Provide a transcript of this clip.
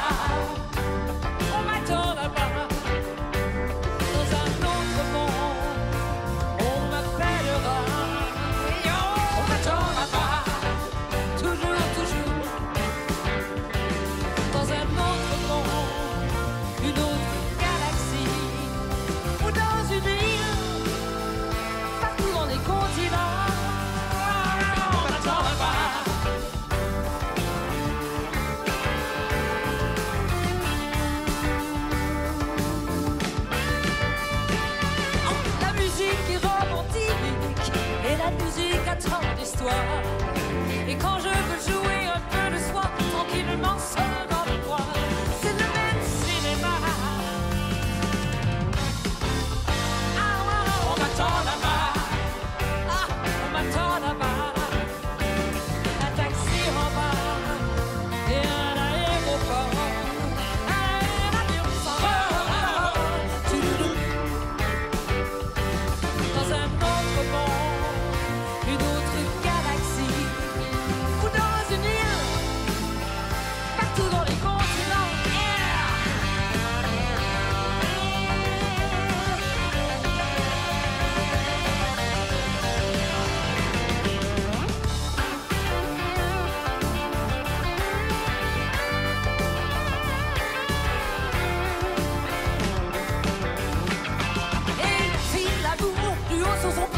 Bye. histoire そう